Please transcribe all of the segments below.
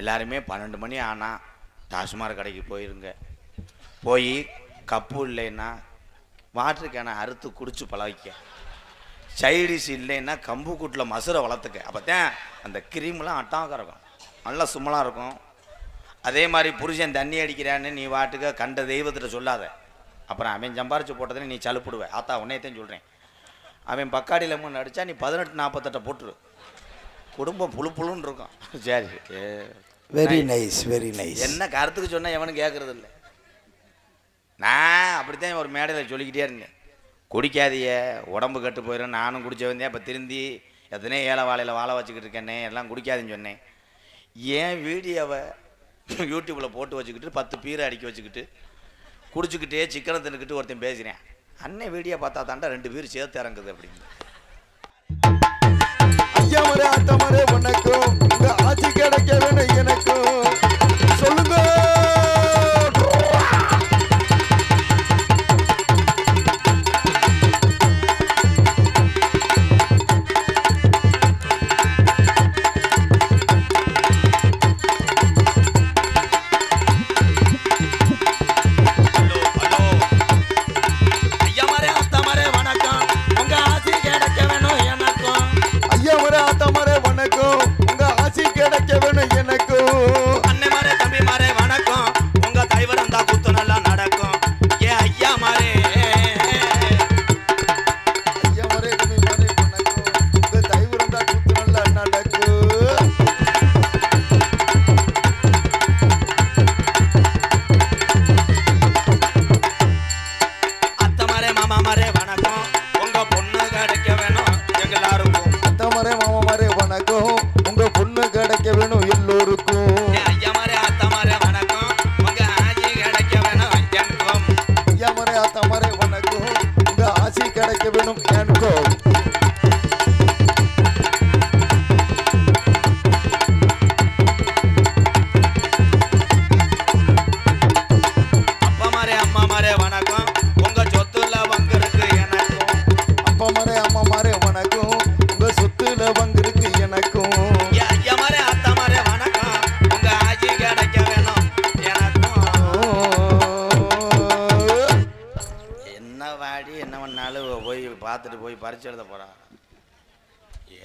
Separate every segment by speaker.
Speaker 1: எல்லாருமே பன்னெண்டு மணி ஆனால் டாஸ்மார் கடைக்கு போயிருங்க. போய் கப்பு இல்லைன்னா வாட்டர் கேனை அறுத்து குடிச்சு பழகிக்க. சைடிஷ் இல்லைன்னா கம்பு கூட்டில் மசுரை வளர்த்துக்க. அப்போ தான் அந்த கிரீம்லாம் அட்டாக இருக்கும். நல்லா சும்மலாக இருக்கும். அதே மாதிரி புருஷன் தண்ணி அடிக்கிறான்னு நீ வாட்டுக்க கண்ட தெய்வத்திட்ட சொல்லாத. அப்புறம் அவன் சம்பாரிச்சு போட்டதுன்னு நீ சலுப்பிடுவேன் ஆத்தா உன்னையத்தையும் சொல்கிறேன் அவன் பக்காடியில் மூணு அடித்தா நீ பதினெட்டு நாற்பத்தெட்டை போட்டுரு. குடும்பம் புழு புழுன்னு இருக்கும். சரி. ஏ,
Speaker 2: வெரி நைஸ் வெரி நைஸ்
Speaker 1: என்ன கருத்துக்கு சொன்னால் எவனும் கேட்கறது இல்லை நான் அப்படித்தான் ஒரு மேடையில் சொல்லிக்கிட்டே இருந்தேன். குடிக்காதீய உடம்பு கெட்டு போயிடும் நானும் குடிச்ச வந்தேன் இப்போ திருந்தி எத்தனையோ ஏழை வாழையில் வாழ வச்சுக்கிட்டு இருக்கேனே எல்லாம் குடிக்காதுன்னு சொன்னேன். ஏன் வீடியோவை யூடியூப்பில் போட்டு வச்சுக்கிட்டு பத்து பீரை அடிக்க வச்சுக்கிட்டு குடிச்சுக்கிட்டே சிக்கனை தின்னுக்கிட்டு ஒருத்தன் பேசுகிறேன் அண்ணன் வீடியோ பார்த்தா தாண்டா ரெண்டு பேரும் சேர்த்து இறங்குது அப்படின்னு.
Speaker 2: ஐயா மரே அத்த உனக்கும் இந்த ஆட்சி கிடைக்க வேணும் எனக்கும்.
Speaker 1: வேணும்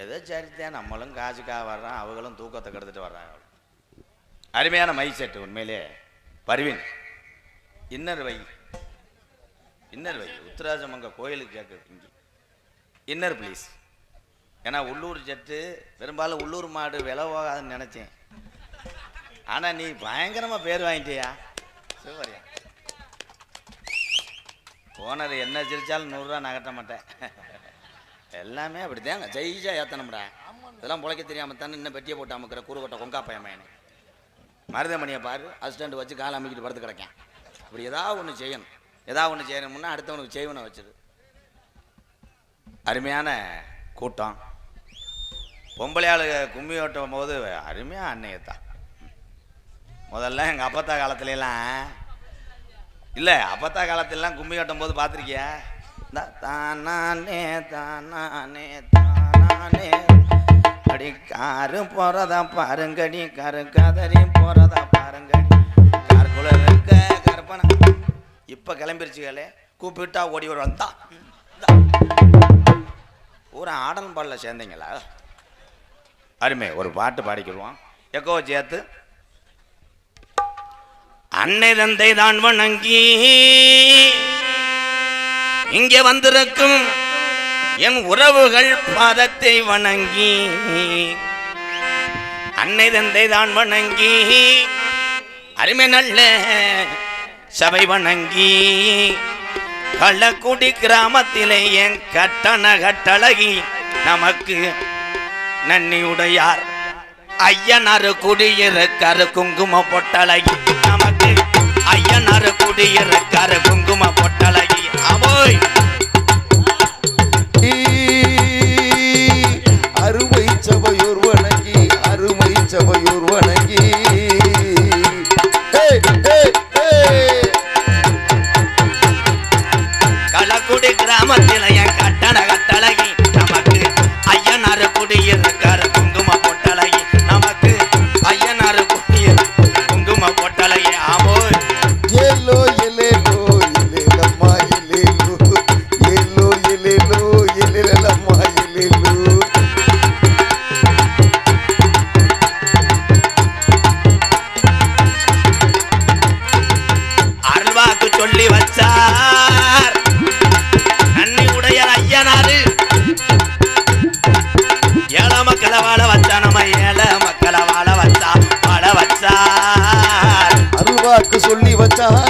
Speaker 1: ஏதோ சரித்தான் நம்மளும் காசுக்காக வர்றான் அவங்களும் தூக்கத்தை கெடுத்துட்டு வர்றாங்க. அருமையான மை செட்டு உண்மையிலே. பருவின் இன்னர் வை. இன்னர் வை. உத்தராஜமங்க கோயிலுக்கு கேட்குது இங்கே. இன்னர் ப்ளீஸ் ஏன்னா உள்ளூர் செட்டு பெரும்பாலும் உள்ளூர் மாடு விலை போகாதுன்னு நினச்சேன். ஆனால் நீ பயங்கரமாக பேர் வாங்கிட்டியா? சூப்பரியா. ஓனர் என்ன சிரிச்சாலும் நூறுரூவா நகட்ட மாட்டேன். எல்லாமே அப்படி தேங்க ஜெயிச்சா ஏத்தனம்டா இதெல்லாம் பிழைக்க தெரியாமல் தானே இன்னும் பெட்டியை போட்டு அமுக்கிற கூறுகட்ட கொங்கா பையன் மருதமணியை பாரு அசிஸ்டண்ட் வச்சு காலை அமைக்கிட்டு படுத்து கிடக்கேன். இப்படி ஏதாவது ஒன்று செய்யணும். ஏதாவது ஒன்று செய்யணும்னா அடுத்தவனுக்கு செய்வனை வச்சுரு. அருமையான கூட்டம். பொம்பளை ஆளு கும்மி ஓட்டும் போது அருமையாக அன்னையத்தான் முதல்ல எங்கள் அப்பத்தா காலத்துலலாம் இல்லை அப்பத்தா காலத்திலலாம் கும்மி ஓட்டும் போது பார்த்துருக்கியா தானானே தானானே தானானே. அடி காரு போகிறதா பாருங்கடி கரு கதறி போகிறதா பாருங்கடி. காருக்குள்ள இருக்க கருப்பன. இப்போ கிளம்பிருச்சுகளே கூப்பிட்டா ஓடி வருவான். தான் ஒரு ஆடல் பாடல சேர்ந்தீங்களா? அருமை. ஒரு பாட்டு பாடிக்கிடுவோம் எக்கோ சேர்த்து அன்னை தந்தை தான் வணங்கி இங்கே வந்திருக்கும் என் உறவுகள் பாதத்தை வணங்கி அன்னை தந்தை தான் வணங்கி அருமை நல்ல சபை வணங்கி கள்ளக்குடி கிராமத்திலே என் கட்டண கட்டழகி நமக்கு நன்னியுடையார் ஐயனாறு குடியிருக்காரு குங்கும பொட்டழகி நமக்கு ஐயனாறு குடியிருக்காரு குங்கும பொட்டழகி
Speaker 2: அருமை. சபையோர் வணங்கி அருமை சபையோர் வணங்கி. சொல்லி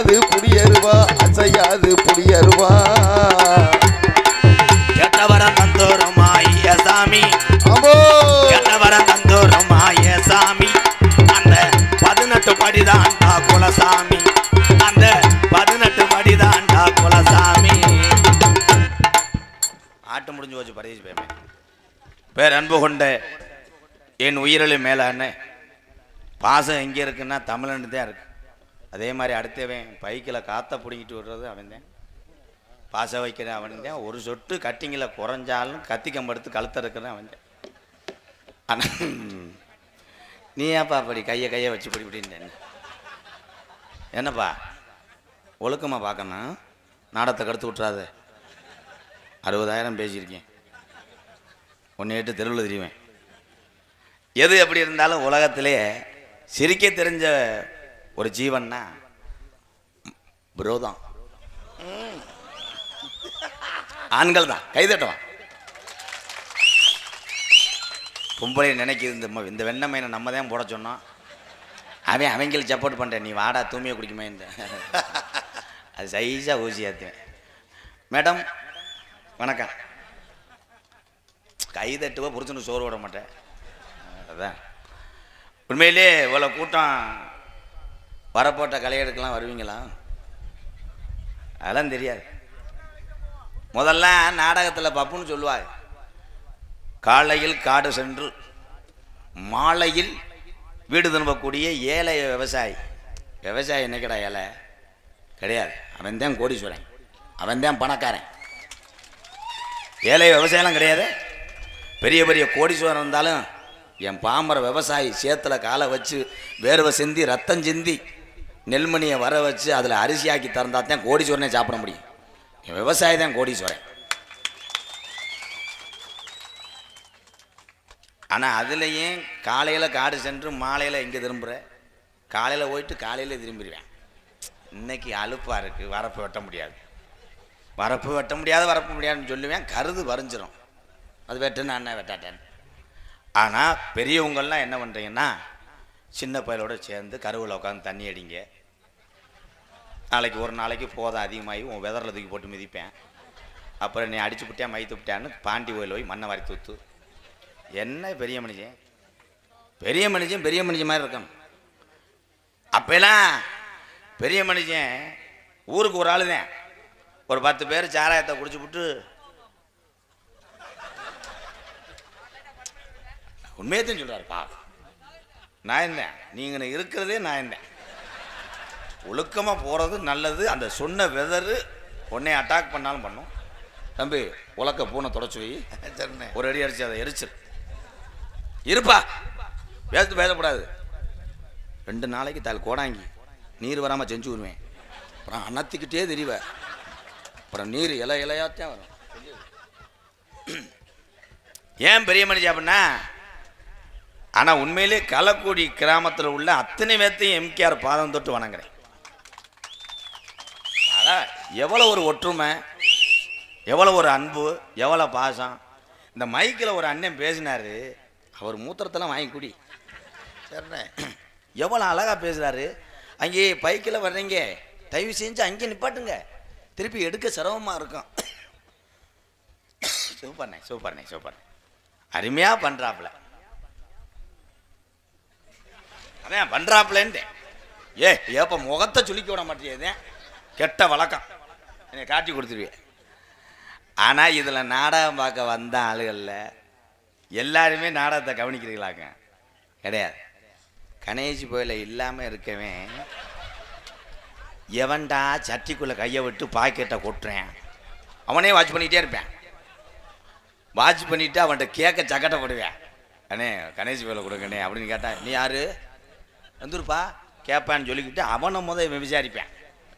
Speaker 1: அசையாது
Speaker 2: புடியருவா அசையாது புடியருவா
Speaker 1: கெட்டவர தந்தோரமாய சாமி
Speaker 2: அமோ
Speaker 1: கெட்டவர தந்தோரமாய சாமி அந்த பதினெட்டு படிதான்டா குலசாமி. அந்த பதினெட்டு படிதான்டா குலசாமி. ஆட்டு முடிஞ்சு போச்சு பரிசு பேமே பேர் அன்பு கொண்ட என் உயிரிழு மேலான பாசம் எங்கே இருக்குன்னா தமிழன்னு தான் இருக்கு. அதே மாதிரி அடுத்தவன் பைக்கில் காற்றை பிடிங்கிட்டு விடுறது அவன் தான் பாச வைக்கிறேன் அவன் தான் ஒரு சொட்டு கட்டிங்கில் குறைஞ்சாலும் கத்திக்கம்படுத்து கழுத்த இருக்கிறேன் அவன் தான் ஆனால் நீ ஏன்ப்பா அப்படி கையை கையை வச்சு இப்படி இப்படின்னு என்னப்பா? ஒழுக்கமாக பார்க்கணும் நாடத்தை கடுத்து விட்றாது அறுபதாயிரம் பேசியிருக்கேன். ஒன்று எட்டு தெருவில் தெரியுவேன் எது எப்படி இருந்தாலும் உலகத்திலே சிரிக்க தெரிஞ்ச ஒரு ஜீவன்னா? புரோதம் ஆண்கள் தான் கைதட்டுவான் பொம்பளை நினைக்குது இந்த இந்த வெண்ணமையை நம்ம தான் போட சொன்னோம். அவன் அவங்களுக்கு சப்போர்ட் பண்ணுறேன் நீ வாடா தூமியை குடிக்குமே இந்த அது சைஸாக ஊசி ஏற்றுவேன் மேடம் வணக்கம். கை தட்டுவா புரிச்சுன்னு சோறு விட மாட்டேன். அதான். உண்மையிலே இவ்வளோ கூட்டம் வரப்போட்ட கலையெடுக்கலாம் வருவீங்களா? அதெல்லாம் தெரியாது. முதல்ல நாடகத்தில் பப்புன்னு சொல்லுவார். காலையில் காடு சென்று மாலையில் வீடு திரும்பக்கூடிய ஏழை விவசாயி. விவசாயி என்னைக்கடா ஏழை? கிடையாது. அவன் தான் கோடீஸ்வரன். அவன் தான் பணக்காரன். ஏழை விவசாயம்லாம் கிடையாது. பெரிய பெரிய கோடீஸ்வரன் இருந்தாலும் என் பாமர விவசாயி சேத்துல காலை வச்சு வேர்வை சிந்தி ரத்தம் சிந்தி நெல்மணியை வர வச்சு அதில் அரிசியாக்கி திறந்தா தான் கோடீஸ்வரனே சாப்பிட முடியும். என் விவசாயி தான் கோடீஸ்வரன். ஆனால் அதுலேயும் காலையில் காடு சென்று மாலையில் எங்கே திரும்புகிற காலையில் போயிட்டு காலையில் திரும்பிடுவேன். இன்னைக்கு அலுப்பாக இருக்குது வரப்பு வெட்ட முடியாது. வரப்பு வெட்ட முடியாது வரப்பு முடியாதுன்னு சொல்லுவேன் கருது வரைஞ்சிரும். அது வெட்டுன்னு அண்ணன் வெட்டாட்டேன்? ஆனால் பெரியவங்கள்லாம் என்ன பண்ணுறீங்கன்னா சின்ன பயலோடு சேர்ந்து கருவில் உட்காந்து தண்ணி அடிங்க. நாளைக்கு ஒரு நாளைக்கு போதும் அதிகமாகி உன் வெதரில் தூக்கி போட்டு மிதிப்பேன். அப்புறம் நீ அடிச்சு விட்டேன் மைத்து விட்டேன்னு பாண்டி கோயில் போய் மண்ணை வாரி தூத்து. என்ன பெரிய மனுஷன்? பெரிய மனுஷன் பெரிய மனுஷன் மாதிரி இருக்கணும் அப்பெல்லாம் பெரிய மனுஷன் ஊருக்கு ஒரு ஆளு தான். ஒரு பத்து பேர் சாராயத்தை குடிச்சு விட்டு உண்மையத்தையும் சொல்கிறாருப்பா நான் இருந்தேன் நீங்கள் இருக்கிறதே நான் இருந்தேன் ஒழுக்கமா போறது நல்லது. அந்த சொன்ன வெதரு உன்னை அட்டாக் பண்ணாலும் பண்ணும். தம்பி உலக்க பூனை தொடச்சு வை. ஒரு அடி அடிச்சு அதை எரிச்சிரு. இருப்பா. பேசத்து பேசக்கூடாது ரெண்டு நாளைக்கு தால் கோடாங்கி. நீர் வராமல் செஞ்சு விடுவேன். அப்புறம் அணத்திக்கிட்டே தெரிவ. அப்புறம் நீர் இலை இலையாத்தான் வரும். ஏன் பெரிய மனுஷன் அப்படின்னா ஆனால் உண்மையிலே கலக்குடி கிராமத்தில் உள்ள அத்தனை பேர்த்தையும் எம்கேஆர் பாதம் தொட்டு வணங்குறேன். எவ்வளோ ஒரு ஒற்றுமை எவ்வளோ ஒரு அன்பு எவ்வளோ பாசம். இந்த மைக்கில் ஒரு அண்ணன் பேசினாரு. அவர் மூத்திரத்தெல்லாம் வாங்கி குடி.
Speaker 2: சரிண்ணே.
Speaker 1: எவ்வளோ அழகாக பேசுகிறாரு அங்கே பைக்கில் வர்றீங்க. தயவு செஞ்சு அங்கே நிப்பாட்டுங்க. திருப்பி எடுக்க சிரமமாக இருக்கும். சூப்பர்ண்ணே சூப்பர்ண்ணே சூப்பர்ண்ணே. அருமையாக பண்ணுறாப்புல அதான் பண்ணுறாப்புலன்ட்டு ஏ ஏப்ப முகத்தை சுளிக்க விட மாட்டேங்குது கெட்ட வழக்கம். என்னை காட்டி கொடுத்துருவேன். ஆனால் இதில் நாடகம் பார்க்க வந்த ஆளுகளில் எல்லாருமே நாடகத்தை கவனிக்கிறீங்களாங்க? கிடையாது. கணேஷ் கோயில இல்லாமல் இருக்கவே எவன்டா சட்டிக்குள்ளே கையை விட்டு பாக்கெட்டை கொட்டுறேன்? அவனே வாட்ச் பண்ணிக்கிட்டே இருப்பேன். வாட்ச் பண்ணிவிட்டு அவன்கிட்ட கேட்க சக்கட்டை போடுவேன். அண்ணே கணேசி கோயில கொடுங்கண்ணே அப்படின்னு கேட்டா நீ யார்? வந்துருப்பா கேட்பான்னு சொல்லிக்கிட்டு அவனை முதல் விசாரிப்பேன்.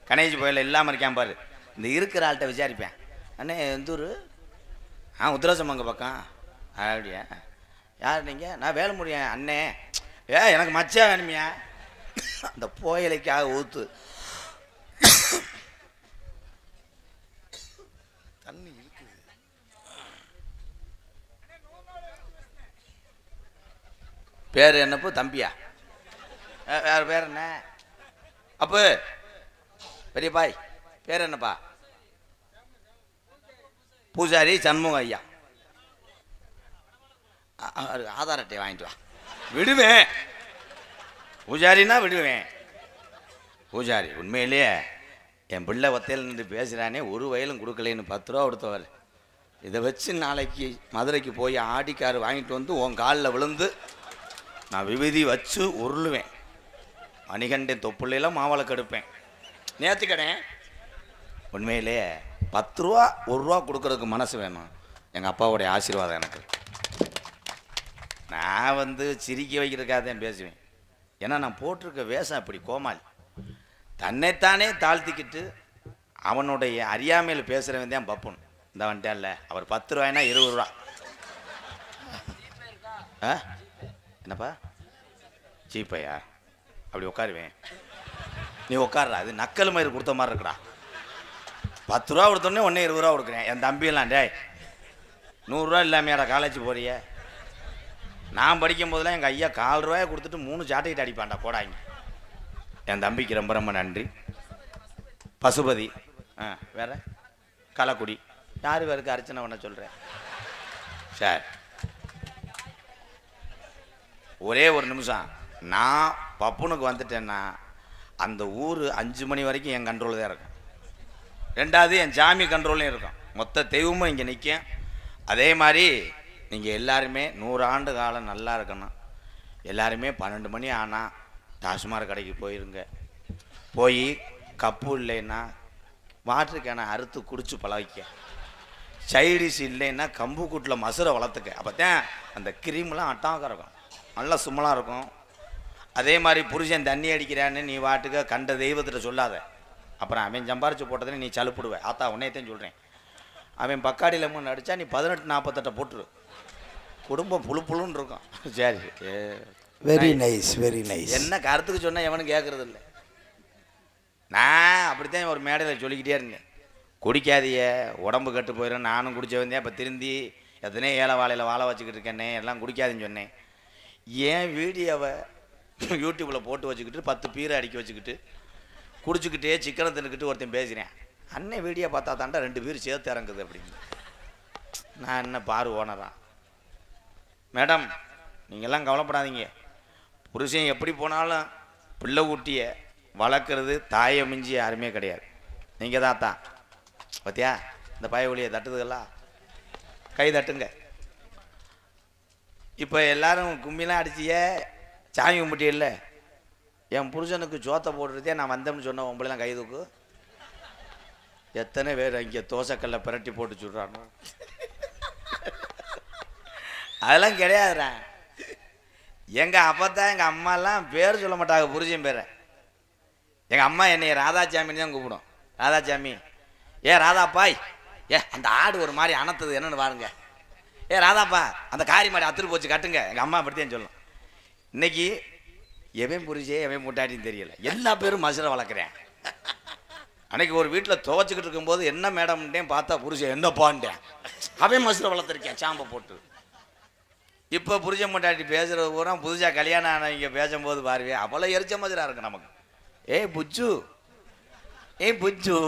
Speaker 1: கணேஷ் கோயில இல்லாமல் இருக்கேன் பாரு. இந்த இருக்கிற ஆள்கிட்ட விசாரிப்பேன். அண்ணே எந்தூர் ஆ உத்தரசமங்க பக்கம். அப்படியா? யார் நீங்கள் நான் வேலை முடியும் அண்ணே. ஏ எனக்கு மச்சா வேணுமியா. அந்த போயலைக்காக ஊத்து. தண்ணி இருக்குது பேர் என்னப்போ? தம்பியா? வேறு வேற பேர் என்ன? பெரிய பெரியப்பாய் பேர் என்னப்பா? பூஜாரி சண்முகம் ஐயா. ஆதார் அட்டை வாங்கிட்டு வா. விடுவேன். பூஜாரின்னா விடுவேன். பூஜாரி உண்மையிலேயே என் பிள்ளை ஒத்தையில் நின்று பேசுகிறானே ஒரு வயலும் கொடுக்கலன்னு பத்து ரூபா கொடுத்தவர். இதை வச்சு நாளைக்கு மதுரைக்கு போய் ஆடிக்காரு வாங்கிட்டு வந்து உன் காலில் விழுந்து நான் விபூதி வச்சு உருளுவேன். மணிகண்டன் தொப்புள்ளையில மாவளை கெடுப்பேன். நேற்றுக்கடே உண்மையிலேயே பத்து ரூபா ஒரு ரூபா கொடுக்கறதுக்கு மனசு வேணும். எங்கள் அப்பாவுடைய ஆசீர்வாதம் எனக்கு. நான் வந்து சிரிக்க வைக்கிறதுக்காக தான் பேசுவேன். ஏன்னா நான் போட்டிருக்க வேஷம் அப்படி கோமாளி. தன்னைத்தானே தாழ்த்திக்கிட்டு அவனுடைய அறியாமையில் பேசுகிறவன் தான் பப்புன். இந்த வந்துட்டான்ல அவர் பத்து ரூபாய்னா இருபது ரூபா ஆ? என்னப்பா? ஜீப்பையா அப்படி உட்காருவேன். நீ உட்கார்றா அது நக்கல் மயிறு கொடுத்த மாதிரி இருக்குடா. பத்து ரூபா கொடுத்தோடனே ஒன்றே இருபது ரூபா கொடுக்குறேன். என் தம்பியெல்லாம் டே நூறுரூவா இல்லாமையாடா காலேஜ் போறிய? நான் படிக்கும் போதெல்லாம் எங்கள் ஐயா கால் ரூபாயை கொடுத்துட்டு மூணு சாட்டைக்கிட்டு அடிப்பான்டா போடாங்க என் தம்பிக்கு ரொம்ப ரொம்ப நன்றி. பசுபதி ஆ வேற? கலக்குடி. யார் பேருக்கு அர்ச்சனை பண்ண சொல்கிறேன் சார் ஒரே ஒரு நிமிஷம். நான் பப்புனுக்கு வந்துட்டேன்னா அந்த ஊர் அஞ்சு மணி வரைக்கும் என் கண்ட்ரோல் தான் இருக்கும். ரெண்டாவது என் ஜாமி கண்ட்ரோல்லையும் இருக்கும். மொத்த தெய்வமும் இங்கே நிற்கும் அதே மாதிரி நீங்கள் எல்லாருமே நூறு ஆண்டு காலம் நல்லா இருக்கணும். எல்லாருமே பன்னெண்டு மணி ஆனால் டாஸ்மார் கடைக்கு போயிருங்க. போய் கப்பு இல்லைன்னா வாட்டர் கேனை அறுத்து குடிச்சு பழகிக்க. சைடிஸ் இல்லைன்னா கம்பு கூட்டில் மசுரை வளர்த்துக்க. அப்போ தான் அந்த கிரீம்லாம் அட்டாக இருக்கும். நல்லா சும்மலாக இருக்கும். அதே மாதிரி புருஷன் தண்ணி அடிக்கிறான்னு நீ வாட்டுக்க கண்ட தெய்வத்திட்ட சொல்லாத. அப்புறம் அவன் சம்பாரிச்சு போட்டதுன்னு நீ சலுப்பிடுவ. ஆத்தா உன்னையத்தையும் சொல்கிறேன் அவன் பக்காடி லெமன் அடித்தா நீ பதினெட்டு நாற்பத்தெட்டை போட்டுரு. குடும்பம் புழு புழுன்னு இருக்கும். சரி
Speaker 2: வெரி நைஸ் வெரி நைஸ்
Speaker 1: என்ன கருத்துக்கு சொன்னால் எவனும் கேட்கறது இல்லை நான் அப்படித்தான் ஒரு மேடையில் சொல்லிக்கிட்டே இருந்தேன். குடிக்காதீய உடம்பு கெட்டு போயிடும் நானும் குடிச்ச வந்தேன். இப்போ திருந்தி எத்தனையோ ஏழை வாழையில் வாழ வச்சுக்கிட்டு இருக்கேனே எல்லாம் குடிக்காதுன்னு சொன்னேன். ஏன் வீடியோவை யூடியூப்பில் போட்டு வச்சுக்கிட்டு பத்து பீரை அடிக்க வச்சுக்கிட்டு குடிச்சுக்கிட்டே சிக்கனை தின்னுக்கிட்டு ஒருத்தன் பேசுகிறேன் அண்ணன் வீடியோ பார்த்தா தாண்டா ரெண்டு பேரும் சேர்த்து இறங்குது அப்படின்னு. நான் என்ன பாரு ஓனரா? மேடம் நீங்கள்லாம் கவலைப்படாதீங்க. புருஷன் எப்படி போனாலும் பிள்ளை ஊட்டிய வளர்க்குறது தாயை மிஞ்சி யாருமே கிடையாது. நீங்கள் தான் தான் பார்த்தியா இந்த பாய ஒளியை தட்டுதுகளா? கை தட்டுங்க. இப்போ எல்லாரும் கும்மிலாம் அடிச்சிய சாமி கும்பிட்டியில்லை என் புருஷனுக்கு ஜோத்தை போடுறதே நான் வந்தேன்னு சொன்ன உங்களெல்லாம் கை தூக்கு. எத்தனை பேர் இங்கே தோசைக்கல்ல பிரட்டி போட்டு சுடுறானோ? அதெல்லாம் கிடையாதுடா. எங்கள் அப்பத்தான் எங்கள் அம்மாலாம் பேர் சொல்ல மாட்டாங்க புருஷன் பேரை. எங்கள் அம்மா என்னை ராதாசாமின்னு தான் கூப்பிடும். ராதாசாமி ஏ ராதாப்பாய் ஏ அந்த ஆடு ஒரு மாதிரி அணத்தது என்னன்னு பாருங்க. ஏ ராதாப்பா அந்த காரி மாடி அத்துரு போச்சு கட்டுங்க. எங்கள் அம்மா அப்படித்தான் சொல்லும். இன்னைக்கு எவன் புரிஞ்சே எவன் முட்டாட்டின்னு தெரியல. எல்லா பேரும் மசுரை வளர்க்குறேன். அன்னைக்கு ஒரு வீட்டில் துவச்சிக்கிட்டு இருக்கும்போது என்ன மேடம்ன்றேன் பார்த்தா புருஷன் என்னப்பான்ட்டேன். அவன் மசுரை வளர்த்துருக்கேன் சாம்பை போட்டு. இப்போ புரிஞ்ச முட்டாட்டி பேசுகிற பூரா புதுசாக கல்யாணம் ஆனவங்க பேசும்போது பாருவே அவ்வளோ எரிச்ச மதுரா இருக்கு நமக்கு. ஏய் புச்சு. ஏய் புச்சு.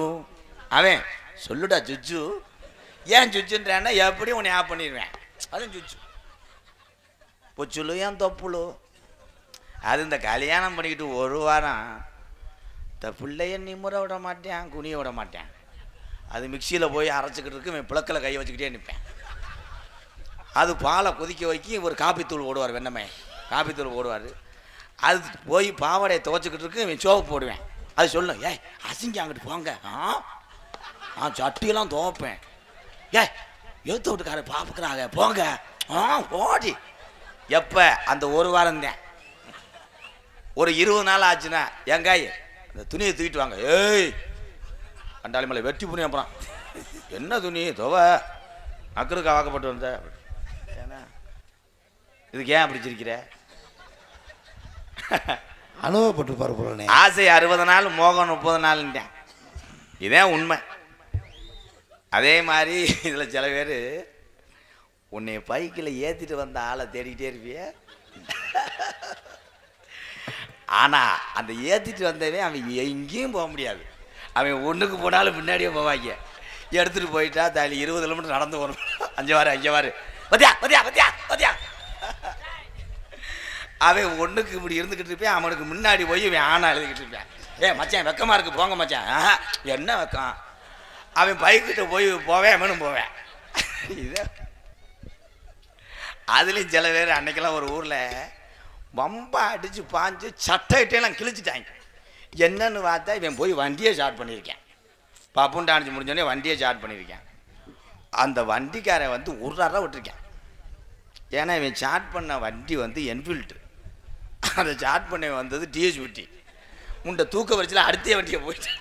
Speaker 1: அவன் சொல்லுடா சுச்சு ஏன் சுச்சுன்றான்னா எப்படியும் உன்னை ஆப் பண்ணிடுவேன். அதுவும் சுச்சு புச்சுலு ஏன் தொப்புலு? அது இந்த கல்யாணம் பண்ணிக்கிட்டு ஒரு வாரம் இந்த பிள்ளைய நிமுற விட மாட்டேன் குனிய விட மாட்டேன் அது மிக்சியில் போய் அரைச்சிக்கிட்டு இருக்கு இவன் பிளக்கில் கையை வச்சுக்கிட்டே நிற்பேன் அது பாலை கொதிக்க வைக்கி ஒரு காப்பித்தூள் ஓடுவார் வெண்ணமே காப்பித்தூள் ஓடுவார் அது போய் பாவாடையை துவச்சிக்கிட்டு இருக்கு இவன் சோப்பு போடுவேன். அது சொல்லும் ஏய் அசிங்க அங்கிட்டு போங்க. ஆ? நான் சட்டியெல்லாம் துவைப்பேன். ஏய் எழுத்து வீட்டுக்கார பாப்புக்கிறாங்க போங்க. ஆ ஓடி. எப்போ? அந்த ஒரு வாரம் தான். ஒரு இருபது நாள் ஆச்சுன்னா ஏங்காய் இந்த துணியை தூக்கிட்டு வாங்க. ஏய் அண்டாளி மலை வெட்டி புண்ணி அப்புறம். என்ன துணி துவ? அக்கருக்கு வாக்கப்பட்டு வந்த. ஏன்னா இதுக்கு ஏன் அப்படி சிரிக்கிற?
Speaker 2: அனுபவப்பட்டு பாரு
Speaker 1: ஆசை அறுபது நாள் மோகம் முப்பது நாள்ன்றேன் இதான் உண்மை. அதே மாதிரி இதில் சில பேர் உன்னை பைக்கில் ஏற்றிட்டு வந்த ஆளை தேடிக்கிட்டே இருப்பிய. ஆனால் அந்த ஏற்றிட்டு வந்தவே அவன் எங்கேயும் போக முடியாது. அவன் ஒன்றுக்கு போனாலும் முன்னாடியே போவாங்க. எடுத்துகிட்டு போயிட்டா தாலி இருபது கிலோமீட்டர் நடந்து வரும் அஞ்சு வாரம் அஞ்சு வாரம் பத்தியா பத்தியா பத்தியா பத்தியா? அவன் ஒண்ணுக்கு இப்படி இருந்துக்கிட்டு இருப்பேன் அவனுக்கு முன்னாடி போய் இவன் ஆனா எழுதிக்கிட்டு இருப்பேன். ஏ மச்சான் வெக்கமா இருக்கு போங்க மச்சான். என்ன வெக்கம்? அவன் பைக்கிட்ட போய் போவேன் அவனும் போவேன். இது அதுலேயும் சில பேர் அன்னைக்கெல்லாம் ஒரு ஊரில் வம்பா அடித்து பாஞ்சு சட்டையிட்டையெல்லாம் கிழிச்சிட்டாங்க. என்னன்னு பார்த்தா இவன் போய் வண்டியை ஸ்டார்ட் பண்ணியிருக்கேன். பப்புன் டான்ஸ் முடிஞ்சோடனே வண்டியை ஸ்டார்ட் பண்ணியிருக்கேன். அந்த வண்டிக்காரன் வந்து ஒரு அரை விட்டுருக்கேன். ஏன்னா இவன் ஸ்டார்ட் பண்ண வண்டி வந்து என்ஃபீல்டு அதை ஸ்டார்ட் பண்ண வந்தது டிஎஸ் வண்டி உண்டை தூக்க வரிச்சில அடுத்த வண்டியை போயிட்டேன்.